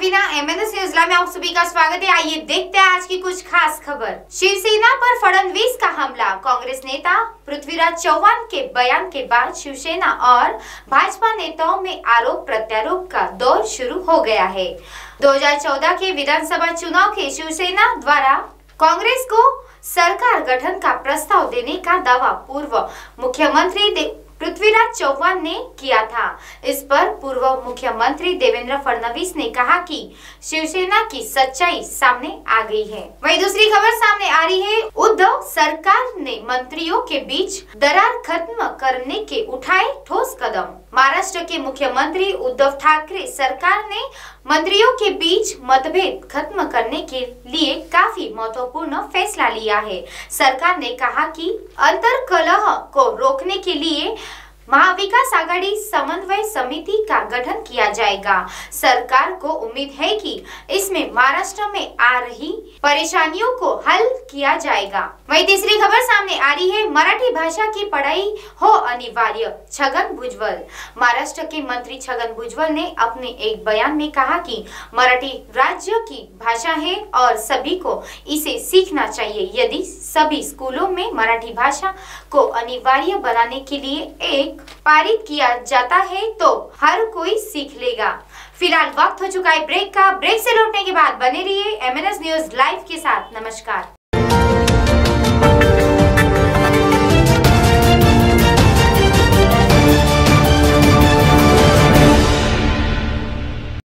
सभी का स्वागत है। आइए देखते हैं आज की कुछ खास खबर। शिवसेना पर फडणवीस का हमला। कांग्रेस नेता पृथ्वीराज चौहान के बयान के बाद शिवसेना और भाजपा नेताओं में आरोप प्रत्यारोप का दौर शुरू हो गया है। 2014 के विधानसभा चुनाव के शिवसेना द्वारा कांग्रेस को सरकार गठन का प्रस्ताव देने का दावा पूर्व मुख्यमंत्री पृथ्वीराज चौहान ने किया था। इस पर पूर्व मुख्यमंत्री देवेंद्र फडणवीस ने कहा कि शिवसेना की सच्चाई सामने आ गई है। वही दूसरी खबर सामने आ रही है। उद्धव सरकार ने मंत्रियों के बीच दरार खत्म करने के उठाए ठोस कदम। महाराष्ट्र के मुख्यमंत्री उद्धव ठाकरे सरकार ने मंत्रियों के बीच मतभेद खत्म करने के लिए काफ़ी महत्वपूर्ण फैसला लिया है। सरकार ने कहा कि अंतर कलह को रोकने के लिए महाविकास आघाड़ी समन्वय समिति का गठन किया जाएगा। सरकार को उम्मीद है कि इसमें महाराष्ट्र में आ रही परेशानियों को हल किया जाएगा। वही तीसरी खबर सामने आ रही है। मराठी भाषा की पढ़ाई हो अनिवार्य। छगन भुजबल। महाराष्ट्र के मंत्री छगन भुजबल ने अपने एक बयान में कहा कि मराठी राज्य की भाषा है और सभी को इसे सीखना चाहिए। यदि सभी स्कूलों में मराठी भाषा को अनिवार्य बनाने के लिए एक पारित किया जाता है तो हर कोई सीख लेगा। फ़िलहाल वक्त हो चुका है ब्रेक का। ब्रेक से लौटने के बाद बने रहिए एमएनएस न्यूज़ लाइव के साथ नमस्कार।